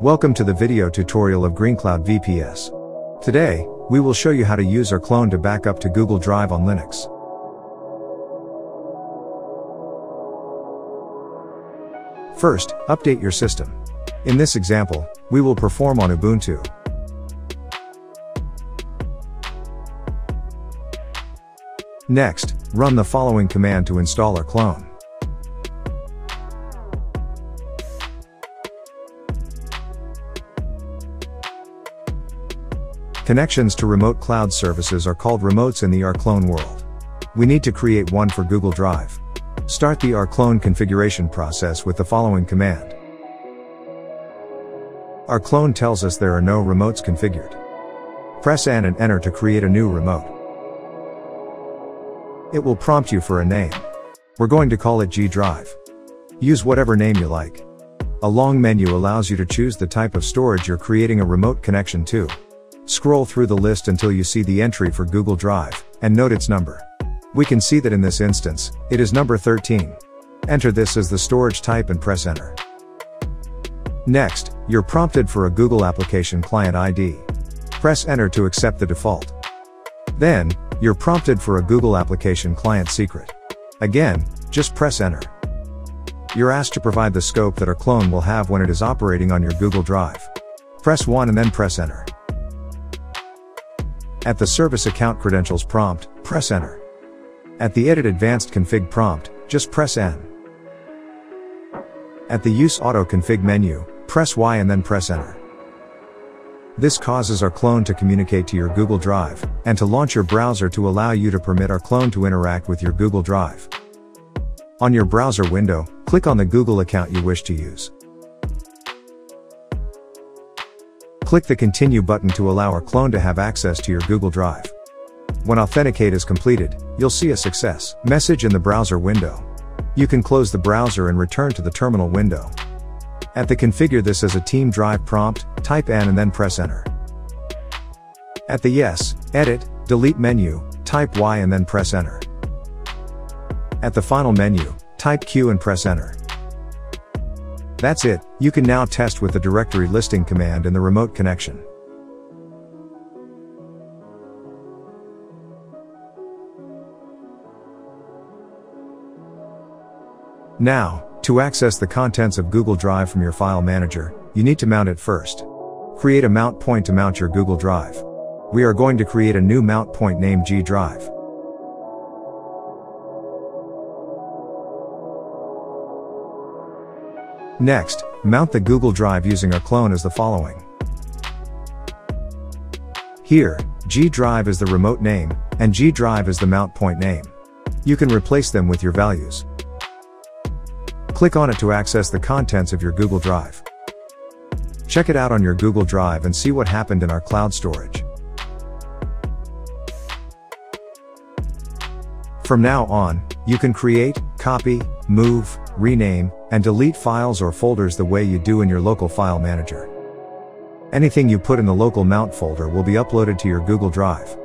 Welcome to the video tutorial of GreenCloud VPS. Today, we will show you how to use rclone to back up to Google Drive on Linux. First, update your system. In this example, we will perform on Ubuntu. Next, run the following command to install rclone. Connections to remote cloud services are called remotes in the rclone world. We need to create one for Google Drive. Start the rclone configuration process with the following command. rclone tells us there are no remotes configured. Press N and enter to create a new remote. It will prompt you for a name. We're going to call it G Drive. Use whatever name you like. A long menu allows you to choose the type of storage you're creating a remote connection to. Scroll through the list until you see the entry for Google Drive, and note its number. We can see that in this instance, it is number 13. Enter this as the storage type and press enter. Next, you're prompted for a Google Application Client ID. Press enter to accept the default. Then, you're prompted for a Google Application Client secret. Again, just press enter. You're asked to provide the scope that rclone will have when it is operating on your Google Drive. Press 1 and then press enter. At the Service Account Credentials prompt, press Enter. At the Edit Advanced Config prompt, just press N. At the Use Auto Config menu, press Y and then press Enter. This causes rclone to communicate to your Google Drive, and to launch your browser to allow you to permit rclone to interact with your Google Drive. On your browser window, click on the Google account you wish to use. Click the Continue button to allow rclone to have access to your Google Drive. When Authenticate is completed, you'll see a success message in the browser window. You can close the browser and return to the terminal window. At the Configure this as a Team Drive prompt, type N and then press Enter. At the Yes, Edit, Delete menu, type Y and then press Enter. At the final menu, type Q and press Enter. That's it, you can now test with the directory listing command in the remote connection. Now, to access the contents of Google Drive from your file manager, you need to mount it first. Create a mount point to mount your Google Drive. We are going to create a new mount point named G Drive. Next, mount the Google Drive using rclone as the following. Here, G Drive is the remote name, and G Drive is the mount point name. You can replace them with your values. Click on it to access the contents of your Google Drive. Check it out on your Google Drive and see what happened in our cloud storage. From now on, you can create, copy, move, rename, and delete files or folders the way you do in your local file manager. Anything you put in the local mount folder will be uploaded to your Google Drive.